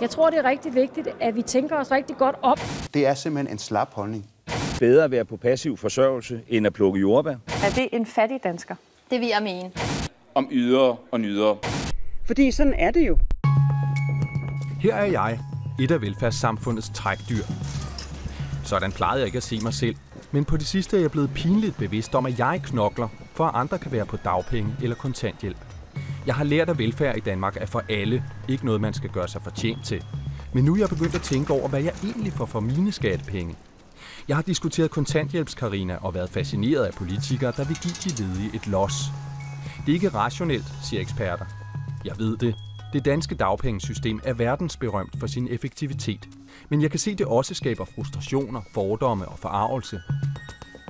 Jeg tror, det er rigtig vigtigt, at vi tænker os rigtig godt om. Det er simpelthen en slap holdning. Bedre at være på passiv forsørgelse, end at plukke jordbær. Er det en fattig dansker? Det vil jeg mene. Om ydere og nydere. Fordi sådan er det jo. Her er jeg, et af velfærdssamfundets trækdyr. Sådan plejede jeg ikke at se mig selv, men på det sidste er jeg blevet pinligt bevidst om, at jeg knokler, for at andre kan være på dagpenge eller kontanthjælp. Jeg har lært, at velfærd i Danmark er for alle, ikke noget man skal gøre sig fortjent til. Men nu er jeg begyndt at tænke over, hvad jeg egentlig får for mine skattepenge. Jeg har diskuteret kontanthjælpskarina og været fascineret af politikere, der vil give de ledige et los. Det er ikke rationelt, siger eksperter. Jeg ved det. Det danske dagpengesystem er verdensberømt for sin effektivitet. Men jeg kan se, at det også skaber frustrationer, fordomme og forarvelse.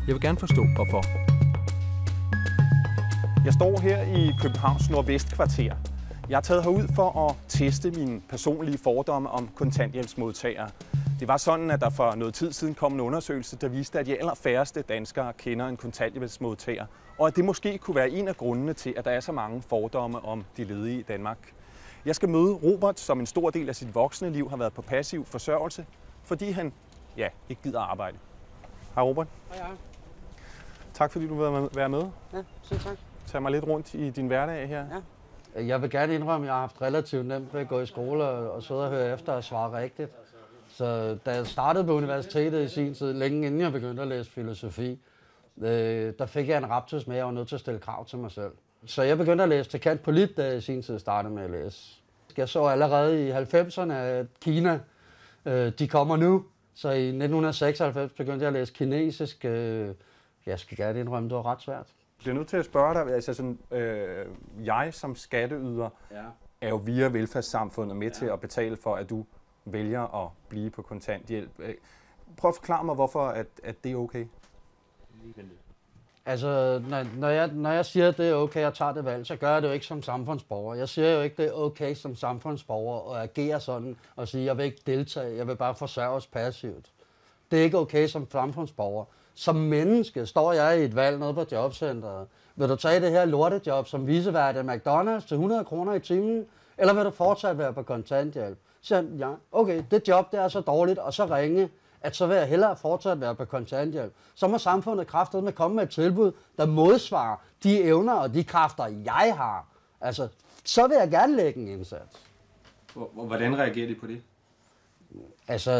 Jeg vil gerne forstå, hvorfor. Jeg står her i Københavns Nordvestkvarter. Jeg er taget herud for at teste mine personlige fordomme om kontanthjælpsmodtagere. Det var sådan, at der for noget tid siden kom en undersøgelse, der viste, at de allerfærreste danskere kender en kontanthjælpsmodtager, og at det måske kunne være en af grundene til, at der er så mange fordomme om de ledige i Danmark. Jeg skal møde Robert, som en stor del af sit voksne liv har været på passiv forsørgelse, fordi han ja, ikke gider arbejde. Hej Robert. Hej, hej. Tak fordi du vil være med. Ja, selv tak. Tag mig lidt rundt i din hverdag her. Ja. Jeg vil gerne indrømme, at jeg har haft relativt nemt ved at gå i skole og, og sidde og høre efter og svare rigtigt. Så da jeg startede på universitetet i sin tid, længe inden jeg begyndte at læse filosofi, øh, der fik jeg en raptus med, at jeg var nødt til at stille krav til mig selv. Så jeg begyndte at læse til kant polit, da jeg i sin tid startede med at læse. Jeg så allerede i 90'erne, at Kina, øh, de kommer nu. Så i 1996 begyndte jeg at læse kinesisk. Øh, jeg skal gerne indrømme, det var ret svært. Jeg bliver nødt til at spørge dig, altså sådan, øh, jeg som skatteyder Ja. er jo via velfærdssamfundet med ja. til at betale for, at du vælger at blive på kontanthjælp. Øh, Prøv at forklare mig, hvorfor at, at det er okay. Altså, når, når, jeg, når jeg siger, at det er okay, at tage det valg, så gør jeg det jo ikke som samfundsborger. Jeg siger jo ikke, det er okay som samfundsborger at agere sådan og sige, jeg vil ikke deltage, jeg vil bare forsørges passivt. Det er ikke okay som samfundsborger. Som menneske står jeg i et valg nede på jobcenteret. Vil du tage det her lortejob som visevært af McDonald's til 100 kroner i timen, eller vil du fortsat være på kontanthjælp? Så siger han, ja, okay, det job det er så dårligt, og så ringe, at så vil jeg hellere fortsat være på kontanthjælp. Så må samfundet kraftet med komme med et tilbud, der modsvarer de evner og de kræfter, jeg har. Altså, så vil jeg gerne lægge en indsats. Hvordan reagerer de på det? Altså,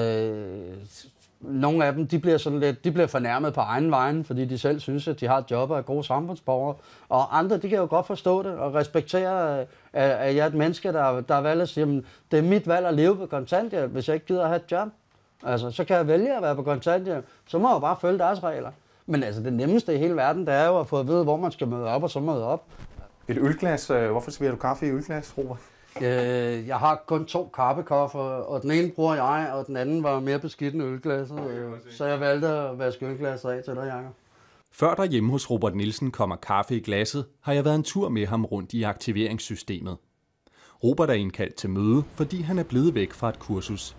nogle af dem, de bliver sådan lidt, de bliver fornærmet på egen vejen, fordi de selv synes, at de har et job og er gode samfundsborgere. Og andre, de kan jo godt forstå det og respektere, at, jeg er et menneske, der, der valgt at sige, at det er mit valg at leve på kontanthjælp, hvis jeg ikke gider at have et job. Altså, så kan jeg vælge at være på kontanthjælp. Så må jeg jo bare følge deres regler. Men altså, det nemmeste i hele verden, det er jo at få at vide, hvor man skal møde op, og så møde op. Et ølglas. Øh, hvorfor serverer du kaffe i ølglas, Robert? Øh, jeg har kun to kaffekoffer, og den ene bruger jeg, og den anden var mere beskidt end ølglasset. Øh, så jeg valgte at vaske ølglasset af til dig, Jacob. Før der hjemme hos Robert Nielsen kommer kaffe i glasset, har jeg været en tur med ham rundt i aktiveringssystemet. Robert er indkaldt til møde, fordi han er blevet væk fra et kursus.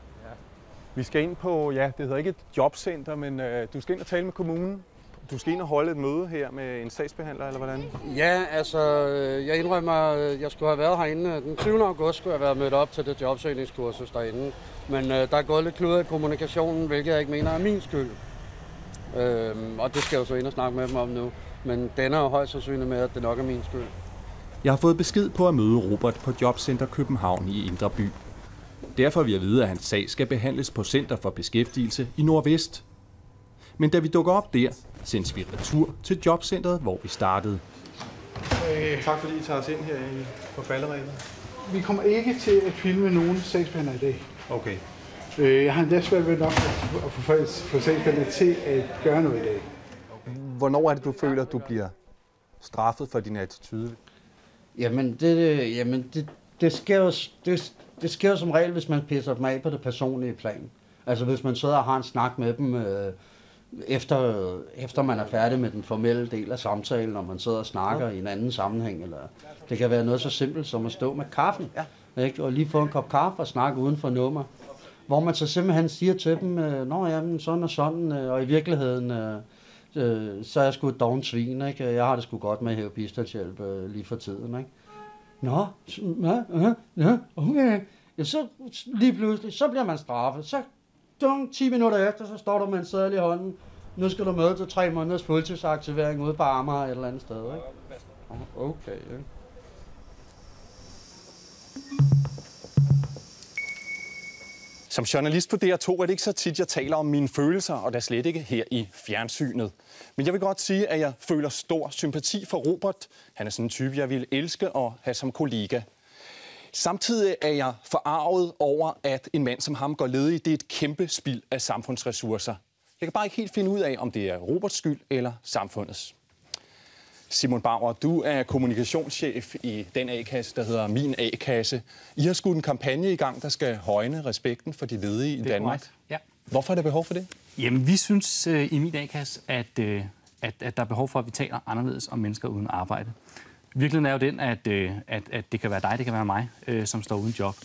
Vi skal ind på, ja, det hedder ikke et jobcenter, men øh, du skal ind og tale med kommunen. Du skal ind og holde et møde her med en sagsbehandler, eller hvordan? Ja, altså, øh, jeg indrømmer, øh, jeg skulle have været herinde. Den 20. august skulle jeg være mødt op til det jobsøgningskursus derinde. Men øh, der er gået lidt klud i kommunikationen, hvilket jeg ikke mener er min skyld. Øhm, og det skal jeg jo så ind og snakke med dem om nu. Men den er jo højst sandsynlig med, at det nok er min skyld. Jeg har fået besked på at møde Robert på Jobcenter København i Indre By. Derfor vil jeg vide, at hans sag skal behandles på Center for Beskæftigelse i Nordvest. Men da vi dukker op der, sendes vi retur til jobcentret, hvor vi startede. Øh, Tak fordi I tager os ind her på falderæbet. vi kommer ikke til at filme nogen sagsbehandler i dag. Okay. Øh, jeg har endda svært ved nok at få- at få, få sagsbehandler til at gøre noget i dag. Hvornår er det, du føler, at du bliver straffet for din attitude? Jamen, det, jamen det, det, sker jo, det, det sker jo som regel, hvis man pisser dem af på det personlige plan. Altså hvis man sidder og har en snak med dem, øh, efter, efter man er færdig med den formelle del af samtalen, når man sidder og snakker i en anden sammenhæng. Eller det kan være noget så simpelt som at stå med kaffen, ja. ikke? og lige få en kop kaffe og snakke uden for nummer. Hvor man så simpelthen siger til dem, øh, Nå jamen, sådan og sådan, øh, og i virkeligheden, øh, så er jeg sgu et svin, ikke? jeg har det sgu godt med at hæve bistandshjælp øh, lige for tiden. Ikke? Nå, ja, ja, ja, okay. ja, så lige pludselig, så bliver man straffet. Så dum, 10 minutter efter, så står du med en sædel i hånden. Nu skal du møde til tre måneders fuldtidsaktivering ude på Amager et eller andet sted. Ikke? Okay, ikke? Som journalist på DR2 er det ikke så tit, jeg taler om mine følelser, og da slet ikke her i fjernsynet. Men jeg vil godt sige, at jeg føler stor sympati for Robert. Han er sådan en type, jeg vil elske at have som kollega. Samtidig er jeg forarvet over, at en mand som ham går ledig. Det er et kæmpe spild af samfundsressourcer. Jeg kan bare ikke helt finde ud af, om det er Roberts skyld eller samfundets. Simon Bauer, du er kommunikationschef i den A-kasse, der hedder Min A-kasse. I har skudt en kampagne i gang, der skal højne respekten for de ledige i Danmark. Ja. Hvorfor er der behov for det? Jamen, vi synes øh, i Min A-kasse, at, øh, at, at der er behov for, at vi taler anderledes om mennesker uden arbejde. Virkeligheden er jo den, at, øh, at, at det kan være dig, det kan være mig, øh, som står uden job.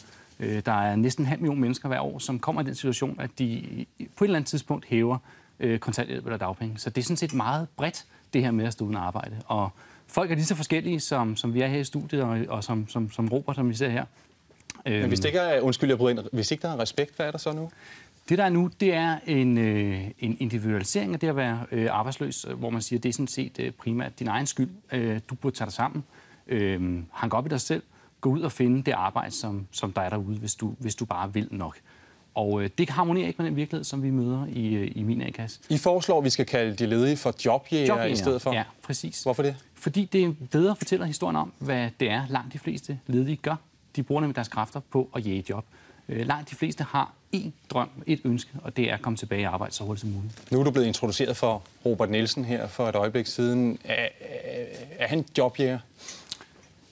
Øh, der er næsten en halv million mennesker hver år, som kommer i den situation, at de på et eller andet tidspunkt hæver øh, kontanthjælp eller dagpenge. Så det er sådan set meget bredt, det her med at stå uden arbejde. Og folk er lige så forskellige, som, som vi er her i studiet, og, og som, som, som Robert, som vi ser her. Men hvis det ikke er, undskyld, jeg ind, hvis ikke der er respekt, hvad er der så nu? Det der er nu, det er en, øh, en individualisering af det at være øh, arbejdsløs, hvor man siger, det er sådan set øh, primært din egen skyld. Øh, du burde tage dig sammen, øh, hanke op i dig selv, gå ud og finde det arbejde, som, som der er derude, hvis du, hvis du bare vil nok. Og øh, det harmonerer ikke med den virkelighed, som vi møder i, øh, i min A-kasse. I foreslår, at vi skal kalde de ledige for jobjæger, Jobjæger, i stedet for? Ja, præcis. Hvorfor det? Fordi det bedre fortæller historien om, hvad det er, langt de fleste ledige gør. De bruger nemlig deres kræfter på at jage job. Øh, langt de fleste har én drøm, et ønske, og det er at komme tilbage i arbejde så hurtigt som muligt. Nu er du blevet introduceret for Robert Nielsen her for et øjeblik siden. Er, er, han jobjæger?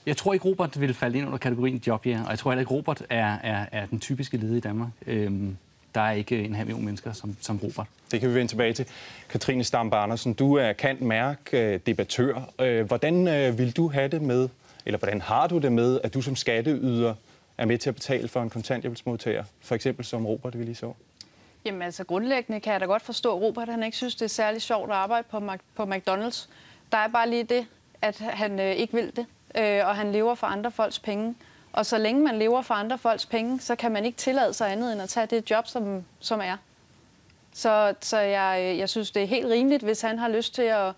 Jeg tror ikke, Robert vil falde ind under kategorien jobjæger, og jeg tror heller ikke, Robert er, er, er den typiske leder i Danmark. Øhm, der er ikke en halv million mennesker som, som Robert. Det kan vi vende tilbage til. Katrine Stampe Andersen, du er kant mærk øh, debattør. Øh, Hvordan øh, vil du have det med, eller hvordan har du det med, at du som skatteyder er med til at betale for en kontanthjælpsmodtager, for eksempel som Robert, vi lige så? Jamen altså grundlæggende kan jeg da godt forstå, at Robert han ikke synes, det er særlig sjovt at arbejde på, Mac- på McDonald's. Der er bare lige det, at han øh, ikke vil det, øh, og han lever for andre folks penge. Og så længe man lever for andre folks penge, så kan man ikke tillade sig andet end at tage det job, som, som er. Så, så jeg, øh, jeg synes, det er helt rimeligt, hvis han har lyst til at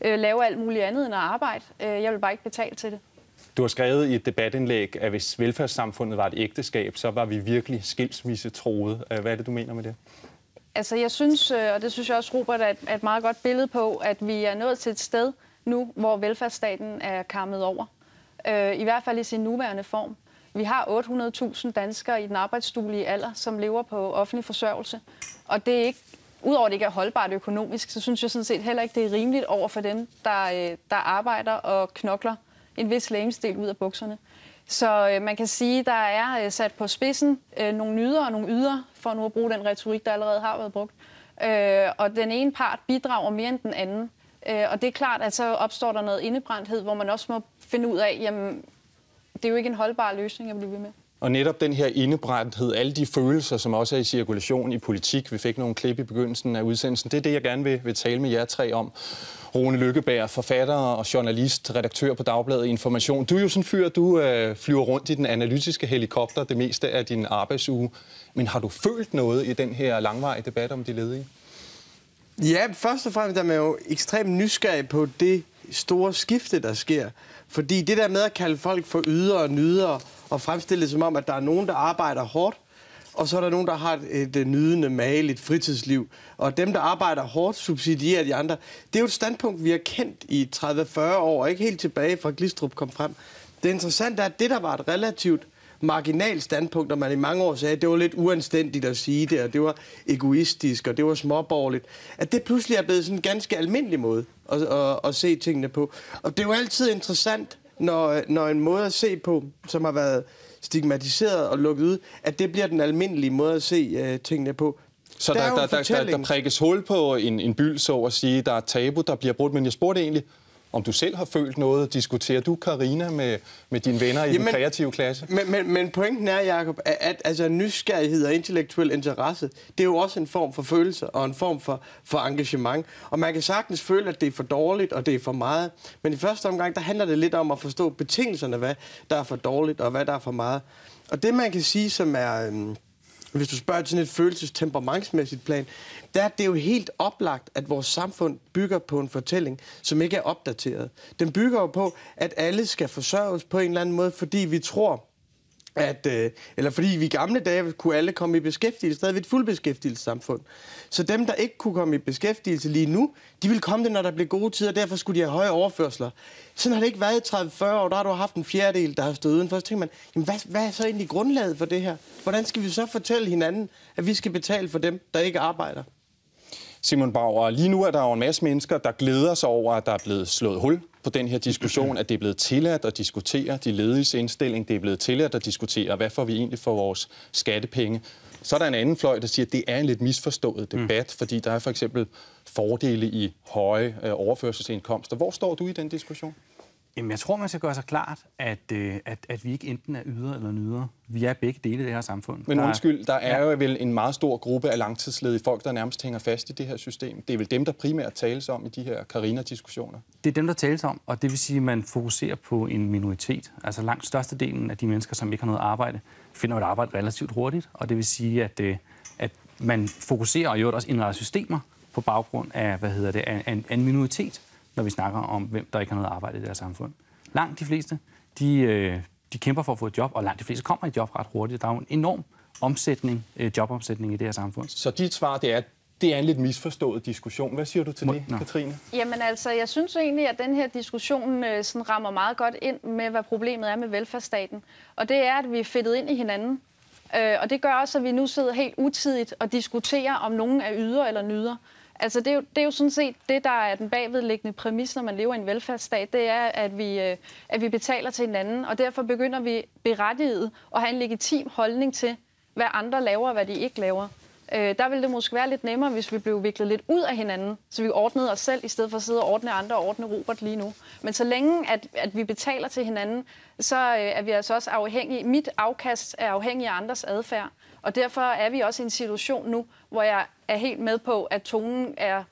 øh, lave alt muligt andet end at arbejde. Øh, jeg vil bare ikke betale til det. Du har skrevet i et debatindlæg, at hvis velfærdssamfundet var et ægteskab, så var vi virkelig skilsmissetroede. Øh, hvad er det, du mener med det? Altså, jeg synes, øh, og det synes jeg også, Robert er et, et meget godt billede på, at vi er nået til et sted nu, hvor velfærdsstaten er kammet over. Øh, I hvert fald i sin nuværende form. Vi har 800.000 danskere i den arbejdsduelige alder, som lever på offentlig forsørgelse. Og det er ikke, udover at det ikke er holdbart økonomisk, så synes jeg sådan set heller ikke, det er rimeligt over for dem, der, der arbejder og knokler en vis lægemsdel ud af bukserne. Så øh, man kan sige, der er øh, sat på spidsen øh, nogle nyder og nogle yder, for nu at bruge den retorik, der allerede har været brugt. Øh, og den ene part bidrager mere end den anden. Øh, og det er klart, at så opstår der noget indebrændthed, hvor man også må finde ud af, jamen, det er jo ikke en holdbar løsning at blive ved med. Og netop den her indebrændthed, alle de følelser, som også er i cirkulation i politik, vi fik nogle klip i begyndelsen af udsendelsen, det er det, jeg gerne vil, vil tale med jer tre om. Rune Lykkeberg, forfatter og journalist, redaktør på Dagbladet Information. Du er jo sådan en fyr, du øh, flyver rundt i den analytiske helikopter det meste af din arbejdsuge. Men har du følt noget i den her langvarige debat om de ledige? Ja, først og fremmest er man jo ekstremt nysgerrig på det store skifte, der sker. Fordi det der med at kalde folk for ydere og nydere, og fremstille det som om, at der er nogen, der arbejder hårdt, og så er der nogen, der har et, øh, et nydende, mageligt fritidsliv. Og dem, der arbejder hårdt, subsidierer de andre. Det er jo et standpunkt, vi har kendt i 30-40 år, ikke helt tilbage fra Glistrup kom frem. Det interessante er, at det, der var et relativt marginalt standpunkt, og man i mange år sagde, at det var lidt uanstændigt at sige det, og det var egoistisk, og det var småborgerligt, at det pludselig er blevet sådan en ganske almindelig måde at, at, at se tingene på. Og det er jo altid interessant, når, når en måde at se på, som har været stigmatiseret og lukket ud, at det bliver den almindelige måde at se uh, tingene på. Så der, der, der, der, der prikkes hul på en, en byld, så at sige, der er tabu, der bliver brudt. Men jeg spurgte egentlig, om du selv har følt noget. Diskuterer du, Karina med, med dine venner i Jamen, den kreative klasse? Men, men, men pointen er, Jacob, at, at altså, nysgerrighed og intellektuel interesse, det er jo også en form for følelse og en form for, for engagement. Og man kan sagtens føle, at det er for dårligt og det er for meget. Men i første omgang, der handler det lidt om at forstå betingelserne, hvad der er for dårligt og hvad der er for meget. Og det, man kan sige, som er... Men hvis du spørger til sådan et følelsestemperamentsmæssigt plan, der er det jo helt oplagt, at vores samfund bygger på en fortælling, som ikke er opdateret. Den bygger jo på, at alle skal forsørges på en eller anden måde, fordi vi tror, at, øh, eller fordi vi i gamle dage kunne alle komme i beskæftigelse, stadig et fuldbeskæftigelsessamfund. Så dem, der ikke kunne komme i beskæftigelse lige nu, de vil komme det, når der bliver gode tider, og derfor skulle de have høje overførsler. Sådan har det ikke været i 30-40 år, der har du haft en fjerdedel, der har stået udenfor. Så tænker man, jamen hvad, hvad er så egentlig grundlaget for det her? Hvordan skal vi så fortælle hinanden, at vi skal betale for dem, der ikke arbejder? Simon Bauer, lige nu er der jo en masse mennesker, der glæder sig over, at der er blevet slået hul på den her diskussion, at det er blevet tilladt at diskutere de lediges indstilling, det er blevet tilladt at diskutere, hvad får vi egentlig for vores skattepenge. Så er der en anden fløj, der siger, at det er en lidt misforstået debat, mm. fordi der er for eksempel fordele i høje øh, overførselsindkomster. Hvor står du i den diskussion? Jamen, jeg tror, man skal gøre sig klart, at, øh, at, at vi ikke enten er yder eller nyder. Vi er begge dele i det her samfund. Men undskyld, der er ja. jo vel en meget stor gruppe af langtidsledige folk, der nærmest hænger fast i det her system. Det er vel dem, der primært tales om i de her Karina-diskussioner? Det er dem, der tales om, og det vil sige, at man fokuserer på en minoritet. Altså langt størstedelen af de mennesker, som ikke har noget arbejde, finder et arbejde relativt hurtigt, og det vil sige, at, øh, at man fokuserer og jo også indretter systemer på baggrund af, hvad hedder det, af, af en minoritet når vi snakker om, hvem der ikke har noget arbejde i deres samfund. Langt de fleste, de, øh, de kæmper for at få et job, og langt de fleste kommer i job ret hurtigt. Der er jo en enorm omsætning, øh, jobomsætning i det her samfund. Så dit svar, det er, det er en lidt misforstået diskussion. Hvad siger du til det, Nå. Katrine? Jamen altså, jeg synes egentlig, at den her diskussion øh, sådan rammer meget godt ind med, hvad problemet er med velfærdsstaten. Og det er, at vi er fedtet ind i hinanden. Øh, og det gør også, at vi nu sidder helt utidigt og diskuterer, om nogen er yder eller nyder. Altså, det er, jo, det er jo sådan set det, der er den bagvedliggende præmis, når man lever i en velfærdsstat, det er, at vi, øh, at vi betaler til hinanden, og derfor begynder vi berettiget at have en legitim holdning til, hvad andre laver og hvad de ikke laver. Øh, der ville det måske være lidt nemmere, hvis vi blev viklet lidt ud af hinanden, så vi ordnede os selv, i stedet for at sidde og ordne andre og ordne Robert lige nu. Men så længe, at, at vi betaler til hinanden, så øh, er vi altså også afhængige. Mit afkast er afhængig af andres adfærd. Og derfor er vi også i en situation nu, hvor jeg er helt med på, at tonen er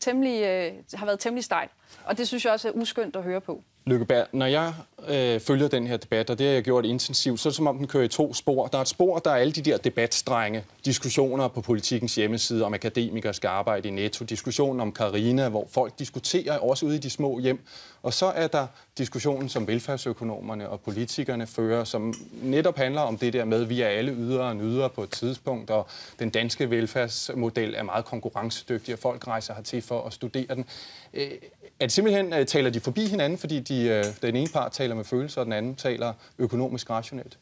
temmelig, øh, har været temmelig stejl. Og det synes jeg også er uskyndt at høre på. Lykkeberg, når jeg øh, følger den her debat, og det har jeg gjort intensivt, så er det som om den kører i to spor. Der er et spor, der er alle de der debatstrenge, diskussioner på politikens hjemmeside om akademikere skal arbejde i netto, diskussionen om Karina, hvor folk diskuterer også ude i de små hjem. Og så er der diskussionen, som velfærdsøkonomerne og politikerne fører, som netop handler om det der med, at vi er alle ydere og nyder på et tidspunkt, og den danske velfærdsmodel er meget konkurrencedygtig, og folk rejser hertil for at studere den. Øh, er det simpelthen, øh, taler de forbi hinanden, fordi de, øh, den ene part taler med følelser, og den anden taler økonomisk rationelt?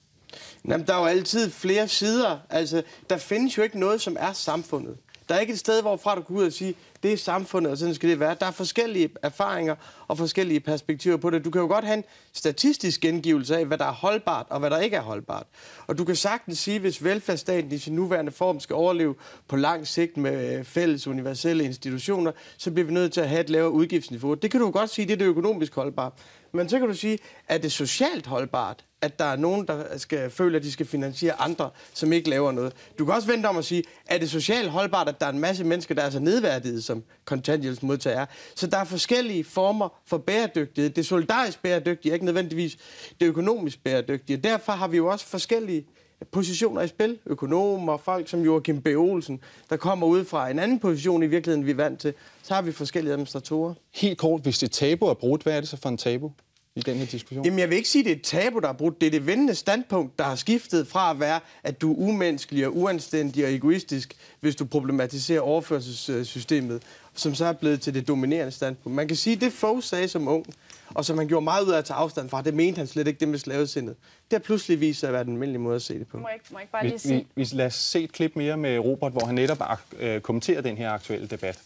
Jamen, der er jo altid flere sider. Altså, der findes jo ikke noget, som er samfundet. Der er ikke et sted, hvorfra du kan ud og sige, det er samfundet, og sådan skal det være. Der er forskellige erfaringer og forskellige perspektiver på det. Du kan jo godt have en statistisk gengivelse af, hvad der er holdbart og hvad der ikke er holdbart. Og du kan sagtens sige, hvis velfærdsstaten i sin nuværende form skal overleve på lang sigt med øh, fælles universelle institutioner, så bliver vi nødt til at have et lavere udgiftsniveau. Det kan du godt sige, det er det økonomisk holdbart. Men så kan du sige, er det socialt holdbart, at der er nogen, der skal føle, at de skal finansiere andre, som ikke laver noget. Du kan også vente om at sige, er det socialt holdbart, at der er en masse mennesker, der er så nedværdiget, som kontanthjælpsmodtagere Så der er forskellige former for bæredygtighed. Det solidarisk bæredygtige er ikke nødvendigvis det økonomisk bæredygtige. Derfor har vi jo også forskellige positioner i spil. Økonomer, folk som Joachim B. Olsen, der kommer ud fra en anden position i virkeligheden, vi er vant til. Så har vi forskellige administratorer. Helt kort, hvis det tabu er brudt, hvad er det så for en tabu? I den her diskussion? Jamen, jeg vil ikke sige, at det er et tabu, der er brudt. Det er det vendende standpunkt, der har skiftet fra at være, at du er umenneskelig og uanstændig og egoistisk, hvis du problematiserer overførselssystemet, som så er blevet til det dominerende standpunkt. Man kan sige, at det Fogh sagde som ung, og som han gjorde meget ud af at tage afstand fra, det mente han slet ikke det med slavesindet. Det har pludselig vist sig at være den almindelige måde at se det på. Må jeg må jeg ikke bare lige sige? Vi, vi, lad os se et klip mere med Robert, hvor han netop øh, kommenterer den her aktuelle debat.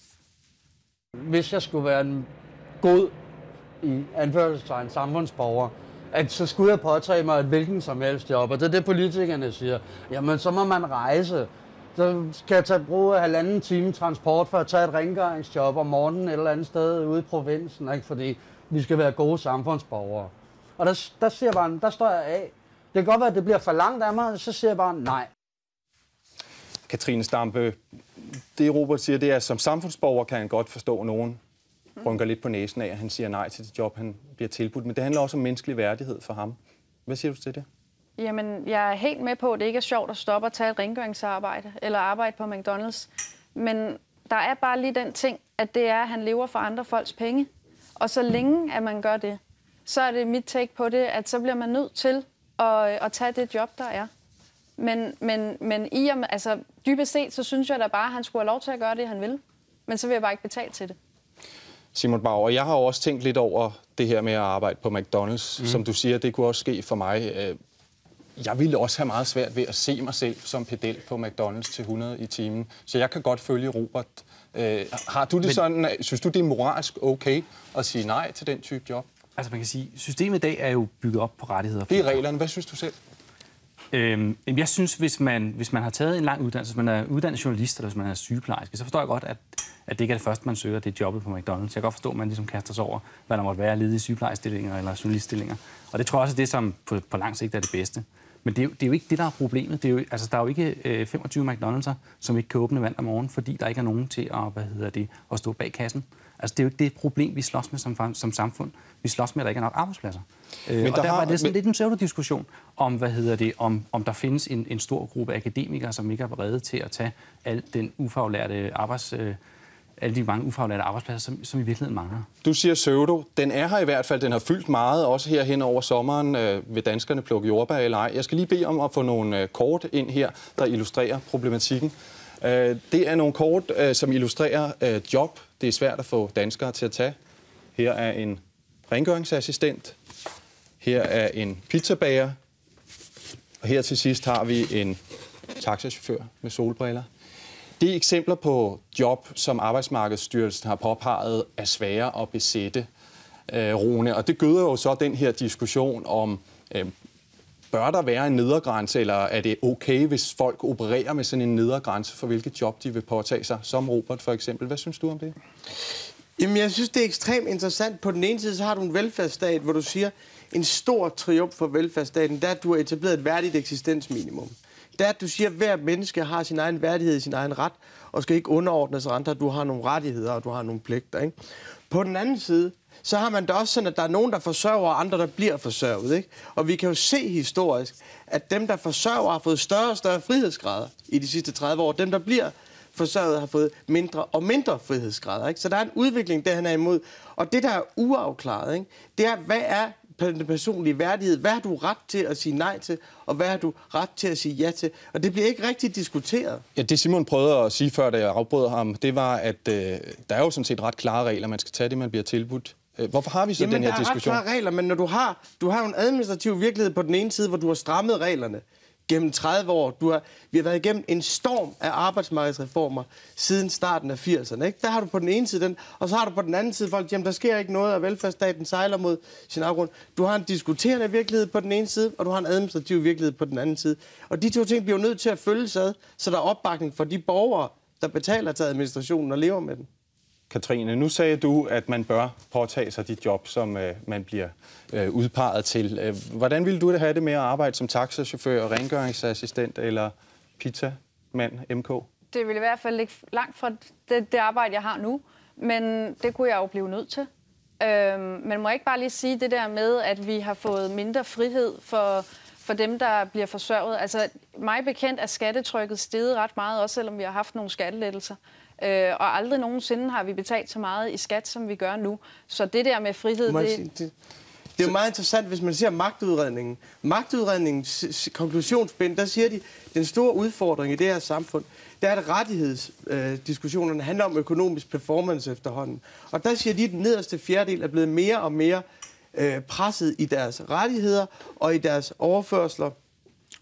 Hvis jeg skulle være en god i anførselstegn samfundsborger, at så skulle jeg påtage mig et hvilken som helst job. Og det er det, politikerne siger. Jamen, så må man rejse. Så skal jeg tage brug af halvanden time transport for at tage et rengøringsjob om morgenen et eller andet sted ude i provinsen, ikke? fordi vi skal være gode samfundsborgere. Og der, der, siger bare, der står jeg af. Det kan godt være, at det bliver for langt af mig, så siger jeg bare nej. Katrine Stampe, det Robert siger, det er, at som samfundsborger kan han godt forstå nogen, rynker lidt på næsen af, at han siger nej til det job, han bliver tilbudt. Men det handler også om menneskelig værdighed for ham. Hvad siger du til det? Jamen, jeg er helt med på, at det ikke er sjovt at stoppe og tage et rengøringsarbejde eller arbejde på McDonald's. Men der er bare lige den ting, at det er, at han lever for andre folks penge. Og så længe, at man gør det, så er det mit take på det, at så bliver man nødt til at, øh, at tage det job, der er. Men, men, men i og med, altså, dybest set, så synes jeg da bare, at han skulle have lov til at gøre det, han vil. Men så vil jeg bare ikke betale til det. Simon Bauer, jeg har jo også tænkt lidt over det her med at arbejde på McDonald's. Mm. Som du siger, det kunne også ske for mig. Øh, jeg ville også have meget svært ved at se mig selv som pedel på McDonald's til 100 i timen. Så jeg kan godt følge Robert. Øh, har du det Men... sådan, synes du, det er moralsk okay at sige nej til den type job? Altså man kan sige, systemet i dag er jo bygget op på rettigheder. Det er reglerne. Hvad synes du selv? Øhm, jeg synes, hvis man, hvis man har taget en lang uddannelse, hvis man er uddannet journalist, eller hvis man er sygeplejerske, så forstår jeg godt, at, at det ikke er det første, man søger, det er jobbet på McDonald's. Jeg kan godt forstå, at man ligesom kaster sig over, hvad der måtte være ledige sygeplejestillinger eller journaliststillinger. Og det tror jeg også er det, som på, på lang sigt er det bedste. Men det er, jo, det er jo ikke det, der er problemet. Det er jo, altså, der er jo ikke øh, 25 McDonald's'er, som ikke kan åbne mandag morgen, fordi der ikke er nogen til at, hvad hedder det, at stå bag kassen. Altså, det er jo ikke det problem, vi slås med som, som samfund. Vi slås med, at der ikke er nok arbejdspladser. Øh, men og der var det sådan men... lidt en pseudo-diskussion om, hvad hedder det, om, om der findes en, en stor gruppe akademikere, som ikke er beredte til at tage al den ufaglærte arbejds... Øh, alle de mange ufaglærte arbejdspladser, som, som i virkeligheden mangler. Du siger pseudo. Den er her i hvert fald. Den har fyldt meget, også her hen over sommeren, øh, ved danskerne plukke jordbær eller ej. Jeg skal lige bede om at få nogle øh, kort ind her, der illustrerer problematikken. Øh, det er nogle kort, øh, som illustrerer øh, job. Det er svært at få danskere til at tage. Her er en rengøringsassistent. Her er en pizzabager. Og her til sidst har vi en taxachauffør med solbriller. Det er eksempler på job, som Arbejdsmarkedsstyrelsen har påpeget er svære at besætte, øh, Rune. Og det gøder jo så den her diskussion om, øh, bør der være en nedergrænse, eller er det okay, hvis folk opererer med sådan en nedergrænse for hvilket job de vil påtage sig, som Robert for eksempel. Hvad synes du om det? Jamen, jeg synes, det er ekstremt interessant. På den ene side, så har du en velfærdsstat, hvor du siger, en stor triumf for velfærdsstaten, der du har etableret et værdigt eksistensminimum. Der du siger, at hver menneske har sin egen værdighed i sin egen ret, og skal ikke underordnes andre. Du har nogle rettigheder, og du har nogle pligter. Ikke? På den anden side, så har man da også sådan, at der er nogen, der forsørger, og andre, der bliver forsørget. Ikke? Og vi kan jo se historisk, at dem, der forsørger, har fået større og større frihedsgrader i de sidste 30 år. Dem, der bliver forsørget, har fået mindre og mindre frihedsgrader. Ikke? Så der er en udvikling, der han er imod. Og det, der er uafklaret, ikke? det er, hvad er den personlige værdighed? Hvad har du ret til at sige nej til, og hvad har du ret til at sige ja til? Og det bliver ikke rigtig diskuteret. Ja, det Simon prøvede at sige før, da jeg afbrød ham, det var, at øh, der er jo sådan set ret klare regler. Man skal tage det, man bliver tilbudt. Øh, hvorfor har vi så Jamen, den her der diskussion? er ret regler, men når du har, du har en administrativ virkelighed på den ene side, hvor du har strammet reglerne, gennem 30 år. Du har, vi har været igennem en storm af arbejdsmarkedsreformer siden starten af 80'erne. Ikke? Der har du på den ene side den, og så har du på den anden side folk, jamen der sker ikke noget, og velfærdsstaten sejler mod sin afgrund. Du har en diskuterende virkelighed på den ene side, og du har en administrativ virkelighed på den anden side. Og de to ting bliver jo nødt til at følges ad, så der er opbakning for de borgere, der betaler til administrationen og lever med den. Katrine, nu sagde du, at man bør påtage sig de job, som øh, man bliver øh, udpeget til. Øh, hvordan ville du have det med at arbejde som taxachauffør, rengøringsassistent eller pizzamand, MK? Det ville i hvert fald ligge langt fra det, det arbejde, jeg har nu, men det kunne jeg jo blive nødt til. Øhm, men må jeg ikke bare lige sige det der med, at vi har fået mindre frihed for, for dem, der bliver forsørget? Altså, mig bekendt er skattetrykket steget ret meget, også selvom vi har haft nogle skattelettelser. Øh, og aldrig nogensinde har vi betalt så meget i skat, som vi gør nu. Så det der med frihed... Det, sige, det, det er jo meget interessant, hvis man ser magtudredningen. Magtudredningens konklusionsbind, der siger de, at den store udfordring i det her samfund, det er, at rettighedsdiskussionerne øh, handler om økonomisk performance efterhånden. Og der siger de, at den nederste fjerdedel er blevet mere og mere øh, presset i deres rettigheder og i deres overførsler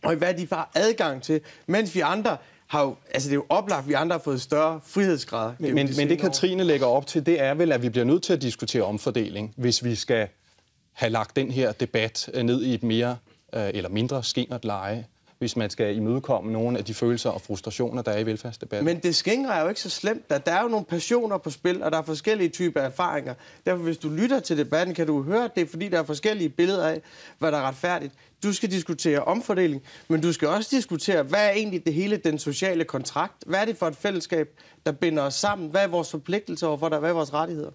og i hvad de har adgang til, mens vi andre har jo, altså det er jo oplagt, at vi andre har fået større frihedsgrader. Men, men, men det Katrine lægger op til, det er vel, at vi bliver nødt til at diskutere omfordeling, hvis vi skal have lagt den her debat øh, ned i et mere øh, eller mindre skingert leje hvis man skal imødekomme nogle af de følelser og frustrationer, der er i velfærdsdebatten. Men det skænger er jo ikke så slemt. Der, der er jo nogle passioner på spil, og der er forskellige typer erfaringer. Derfor, hvis du lytter til debatten, kan du høre, at det er fordi, der er forskellige billeder af, hvad der er retfærdigt. Du skal diskutere omfordeling, men du skal også diskutere, hvad er egentlig det hele, den sociale kontrakt? Hvad er det for et fællesskab, der binder os sammen? Hvad er vores forpligtelser overfor dig? Hvad er vores rettigheder?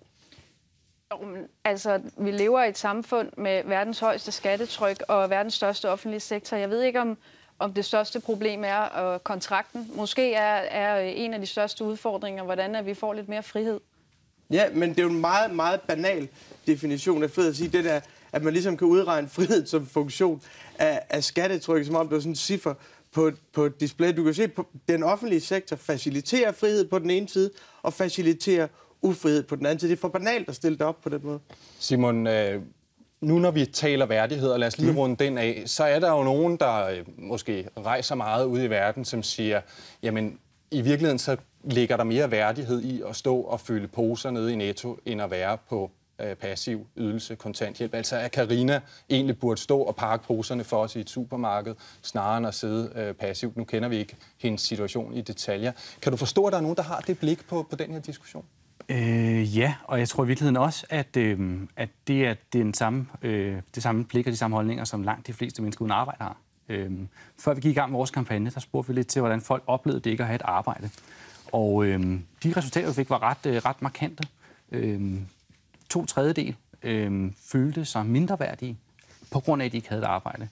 Altså, vi lever i et samfund med verdens højeste skattetryk og verdens største offentlige sektor. Jeg ved ikke, om, om det største problem er uh, kontrakten. Måske er, er en af de største udfordringer, hvordan at vi får lidt mere frihed. Ja, men det er jo en meget, meget banal definition af frihed at sige det der, at man ligesom kan udregne frihed som funktion af, af skattetryk, som om det var sådan en ciffer på, på et display. Du kan se, at den offentlige sektor faciliterer frihed på den ene side, og faciliterer ufrihed på den anden side. Det er for banalt at stille det op på den måde. Simon, øh, nu når vi taler værdighed, og lad os lige mm. runde den af, så er der jo nogen, der øh, måske rejser meget ud i verden, som siger, jamen i virkeligheden så ligger der mere værdighed i at stå og fylde poser nede i Netto, end at være på øh, passiv ydelse, kontanthjælp. Altså at Karina egentlig burde stå og pakke poserne for os i et supermarked, snarere end at sidde øh, passivt. Nu kender vi ikke hendes situation i detaljer. Kan du forstå, at der er nogen, der har det blik på, på den her diskussion? Øh, ja, og jeg tror i virkeligheden også, at, øh, at det er den samme, øh, det samme blik og de samme holdninger, som langt de fleste mennesker uden arbejde har. Øh, før vi gik i gang med vores kampagne, der spurgte vi lidt til, hvordan folk oplevede det ikke at have et arbejde. Og øh, de resultater, vi fik, var ret, øh, ret markante. Øh, to tredjedel øh, følte sig mindre værdige, på grund af, at de ikke havde et arbejde.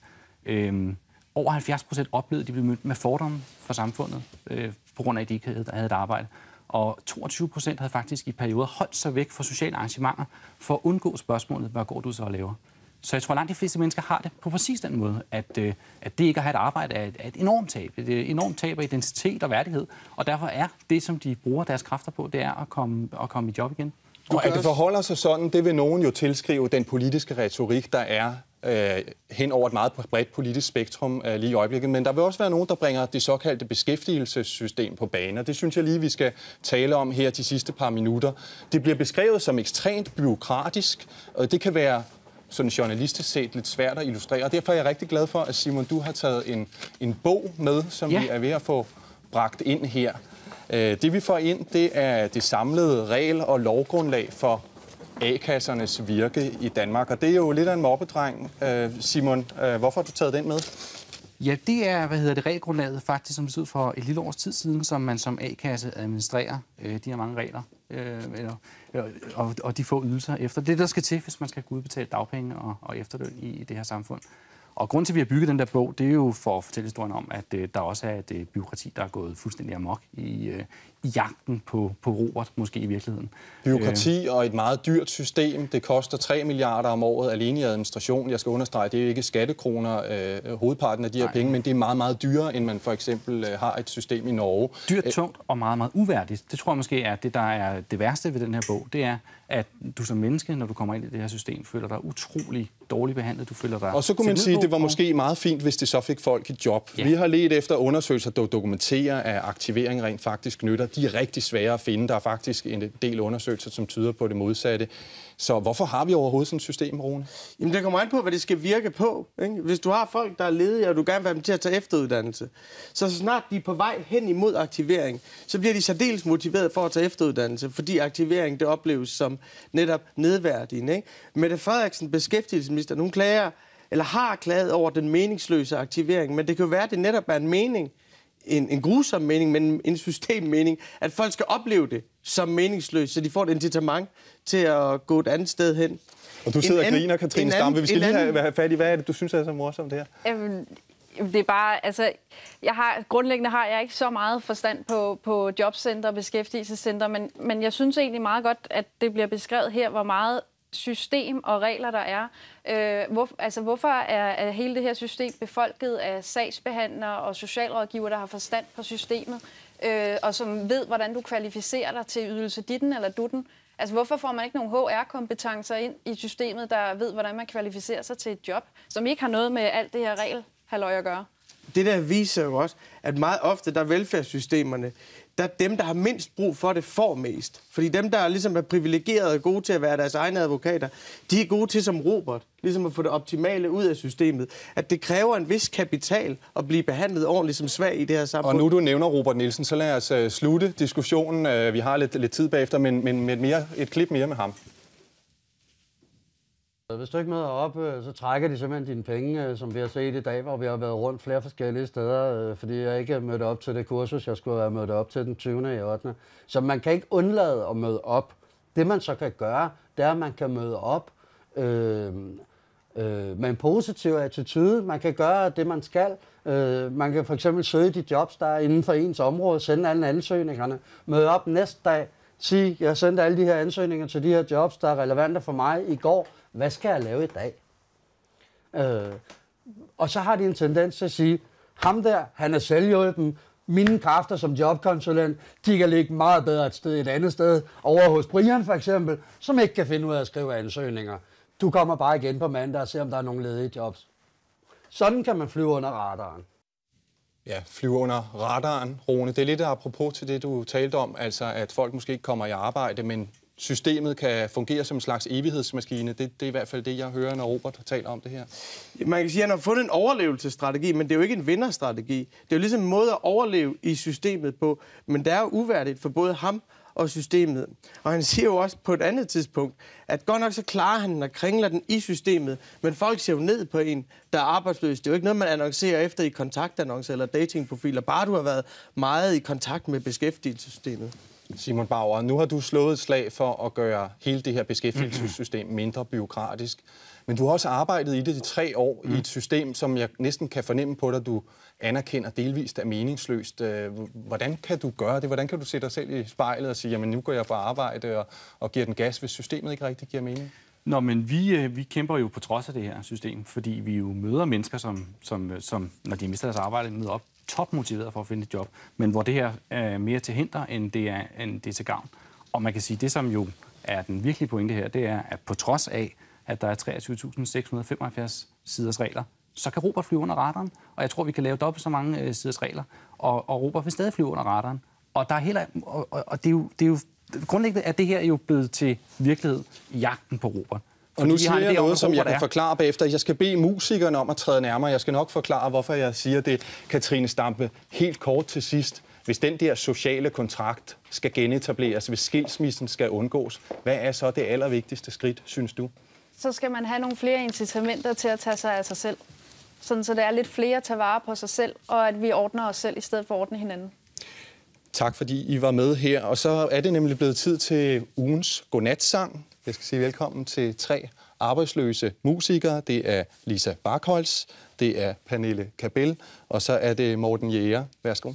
Øh, over 70 procent oplevede, at de blev mødt med fordomme fra samfundet, øh, på grund af, at de ikke havde, havde et arbejde. Og 22 procent havde faktisk i perioder holdt sig væk fra sociale arrangementer for at undgå spørgsmålet, hvad går du så og laver? Så jeg tror, at langt de fleste mennesker har det på præcis den måde, at, øh, at det ikke at have et arbejde er et, er et enormt tab. Et enormt tab af identitet og værdighed. Og derfor er det, som de bruger deres kræfter på, det er at komme, at komme i job igen. Og at det forholder sig sådan, det vil nogen jo tilskrive den politiske retorik, der er øh, hen over et meget bredt politisk spektrum øh, lige i øjeblikket. Men der vil også være nogen, der bringer det såkaldte beskæftigelsessystem på banen. Det synes jeg lige, vi skal tale om her de sidste par minutter. Det bliver beskrevet som ekstremt byråkratisk, og det kan være sådan journalistisk set lidt svært at illustrere. Og derfor er jeg rigtig glad for, at Simon, du har taget en, en bog med, som ja. vi er ved at få bragt ind her. Øh, det vi får ind, det er det samlede regel- og lovgrundlag for A-kassernes virke i Danmark. Og det er jo lidt af en mobbedreng. Øh, Simon, øh, hvorfor har du taget den med? Ja, det er, hvad hedder det, regelgrundlaget faktisk, som ud for et lille års tid siden, som man som A-kasse administrerer øh, de her mange regler øh, eller, og, og de få ydelser efter. Det, der skal til, hvis man skal kunne udbetale dagpenge og, og efterløn i, i det her samfund. Og grund til, at vi har bygget den der bog, det er jo for at fortælle historien om, at øh, der også er et øh, byråkrati, der er gået fuldstændig amok i, øh, i jagten på, på Robert, måske i virkeligheden. Byråkrati øh. og et meget dyrt system. Det koster 3 milliarder om året alene i administration. Jeg skal understrege, det er jo ikke skattekroner, øh, hovedparten af de her Nej. penge, men det er meget, meget dyrere, end man for eksempel øh, har et system i Norge. Dyrt, tungt og meget, meget uværdigt. Det tror jeg måske er det, der er det værste ved den her bog. Det er, at du som menneske, når du kommer ind i det her system, føler dig utrolig dårligt behandlet. Du føler dig og så kunne man sige, at det var måske meget fint, hvis det så fik folk et job. Ja. Vi har let efter undersøgelser, der dokumenterer, at aktivering rent faktisk nytter. De er rigtig svære at finde. Der er faktisk en del undersøgelser, som tyder på det modsatte. Så hvorfor har vi overhovedet sådan et system, Rune? Jamen, det kommer an på, hvad det skal virke på. Ikke? Hvis du har folk, der er ledige, og du gerne vil have dem til at tage efteruddannelse, så, snart de er på vej hen imod aktivering, så bliver de særdeles motiveret for at tage efteruddannelse, fordi aktivering det opleves som netop nedværdigende. Ikke? Mette Frederiksen, beskæftigelsesminister, hun klager, eller har klaget over den meningsløse aktivering, men det kan jo være, at det netop er en mening, en, en grusom mening, men en systemmening, at folk skal opleve det som meningsløst, så de får et incitament til at gå et andet sted hen. Og du sidder en og griner, Katrine Stampe. Vi skal lige have, have fat i, hvad er det, du synes er så morsomt det her? Øhm, det er bare, altså, jeg har, grundlæggende har jeg ikke så meget forstand på, på jobcenter og beskæftigelsescenter, men, men jeg synes egentlig meget godt, at det bliver beskrevet her, hvor meget system og regler, der er. Øh, hvor, altså, hvorfor er, er hele det her system befolket af sagsbehandlere og socialrådgiver, der har forstand på systemet, øh, og som ved, hvordan du kvalificerer dig til ydelse ditten eller dutten? Altså, hvorfor får man ikke nogle HR-kompetencer ind i systemet, der ved, hvordan man kvalificerer sig til et job, som ikke har noget med alt det her regel at gøre? Det der viser jo også, at meget ofte der er velfærdssystemerne, der dem, der har mindst brug for det, får mest. Fordi dem, der ligesom er privilegerede og gode til at være deres egne advokater, de er gode til som Robert, ligesom at få det optimale ud af systemet. At det kræver en vis kapital at blive behandlet ordentligt som svag i det her samfund. Og nu du nævner Robert Nielsen, så lad os uh, slutte diskussionen. Uh, vi har lidt, lidt tid bagefter, men, men med mere, et klip mere med ham. Hvis du ikke møder op, øh, så trækker de simpelthen dine penge, øh, som vi har set i dag, hvor vi har været rundt flere forskellige steder, øh, fordi jeg ikke mødt op til det kursus, jeg skulle have mødt op til den 20. i 8. Så man kan ikke undlade at møde op Det man så kan gøre, det er, at man kan møde op øh, øh, med en positiv attitude. Man kan gøre det, man skal. Øh, man kan for eksempel søge de jobs, der er inden for ens område, sende alle ansøgningerne, møde op næste dag, sige, jeg har sendt alle de her ansøgninger til de her jobs, der er relevante for mig i går. Hvad skal jeg lave i dag? Øh, og så har de en tendens til at sige, ham der, han er selvhjulpen, mine kræfter som jobkonsulent, de kan ligge meget bedre et sted et andet sted, over hos Brian for eksempel, som ikke kan finde ud af at skrive ansøgninger. Du kommer bare igen på mandag og ser, om der er nogle ledige jobs. Sådan kan man flyve under radaren. Ja, flyve under radaren, Rune. Det er lidt apropos til det, du talte om, altså at folk måske ikke kommer i arbejde, men systemet kan fungere som en slags evighedsmaskine. Det, det er i hvert fald det, jeg hører, når Robert taler om det her. Man kan sige, at han har fundet en overlevelsesstrategi, men det er jo ikke en vinderstrategi. Det er jo ligesom en måde at overleve i systemet på, men det er jo uværdigt for både ham og systemet. Og han siger jo også på et andet tidspunkt, at godt nok så klarer han at kringle den i systemet, men folk ser jo ned på en, der er arbejdsløs. Det er jo ikke noget, man annoncerer efter i kontaktannoncer eller datingprofiler, bare du har været meget i kontakt med beskæftigelsessystemet. Simon Bauer, nu har du slået et slag for at gøre hele det her beskæftigelsessystem mindre byråkratisk. Men du har også arbejdet i det i tre år mm. i et system, som jeg næsten kan fornemme på dig, du anerkender delvist er meningsløst. Øh, hvordan kan du gøre det? Hvordan kan du sætte dig selv i spejlet og sige, jamen nu går jeg på arbejde og, og giver den gas, hvis systemet ikke rigtig giver mening? Nå, men vi, øh, vi kæmper jo på trods af det her system, fordi vi jo møder mennesker, som, som, som når de mister deres arbejde, møder op topmotiveret for at finde et job, men hvor det her er mere til hinder, end det er, end det er til gavn. Og man kan sige, det som jo er den virkelige pointe her, det er, at på trods af, at der er 23.675 siders regler, så kan Robert flyve under radaren, og jeg tror, vi kan lave dobbelt så mange øh, siders regler, og, og Robert vil stadig flyve under radaren. Og, der er heller, og, og, og det, er jo, det er jo grundlæggende er det her jo blevet til virkelighed i jagten på Robert. Og nu siger jeg noget, som jeg kan forklare bagefter. Jeg skal bede musikerne om at træde nærmere. Jeg skal nok forklare, hvorfor jeg siger det. Katrine Stampe, helt kort til sidst. Hvis den der sociale kontrakt skal genetableres, hvis skilsmissen skal undgås, hvad er så det allervigtigste skridt, synes du? Så skal man have nogle flere incitamenter til at tage sig af sig selv. Sådan, så det er lidt flere at tage vare på sig selv, og at vi ordner os selv i stedet for at ordne hinanden. Tak fordi I var med her. Og så er det nemlig blevet tid til ugens godnatsang. Jeg skal sige velkommen til tre arbejdsløse musikere. Det er Lisa Barkholz, det er Pernille Kabel, og så er det Morten Jæger. Værsgo.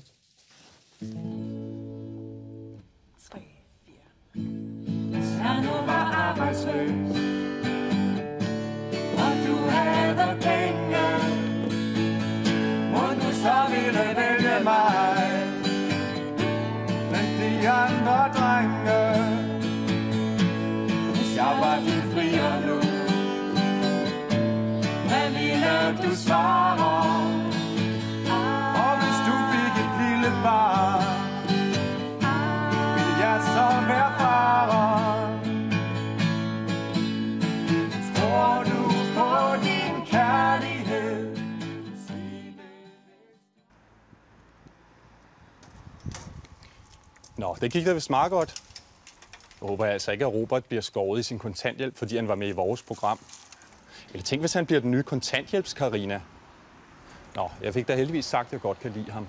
Tre, fire. Jeg nu var arbejdsløs, og du havde penge, må du så ville vælge mig, men de andre drenge, jeg var din frier nu. Hvad ville du svare? Og hvis du fik et lille barn, vil jeg så være far? Tror du på din kærlighed? Nå, det gik da vist meget godt. Jeg håber altså ikke, at Robert bliver skåret i sin kontanthjælp, fordi han var med i vores program. Eller tænk, hvis han bliver den nye kontanthjælpskarina. Nå, jeg fik da heldigvis sagt, at jeg godt kan lide ham.